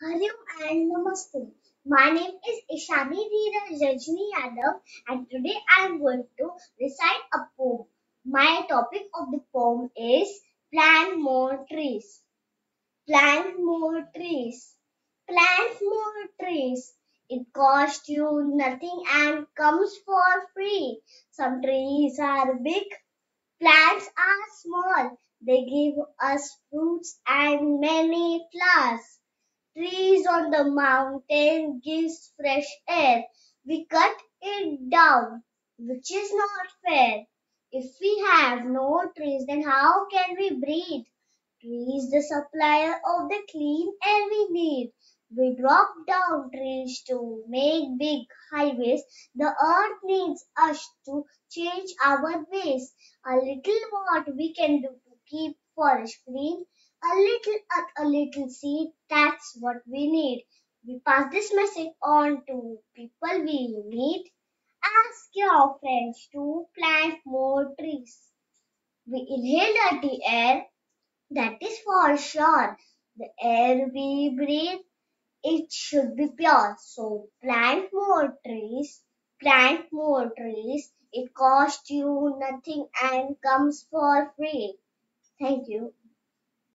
Hello and Namaste. My name is Ishani Dheeraj Rajni Yadav and today I am going to recite a poem. My topic of the poem is Plant More Trees. Plant more trees. Plant more trees. It costs you nothing and comes for free. Some trees are big, plants are small. They give us fruits and many flowers. Trees on the mountain gives fresh air. We cut it down, which is not fair. If we have no trees, then how can we breathe? Trees the supplier of the clean air we need. We drop down trees to make big highways. The earth needs us to change our ways. A little what we can do to keep forest green. A little earth, a little seed, that's what we need. We pass this message on to people we meet. Ask your friends to plant more trees. We inhale dirty air, that is for sure. The air we breathe, it should be pure. So plant more trees, plant more trees. It costs you nothing and comes for free. Thank you.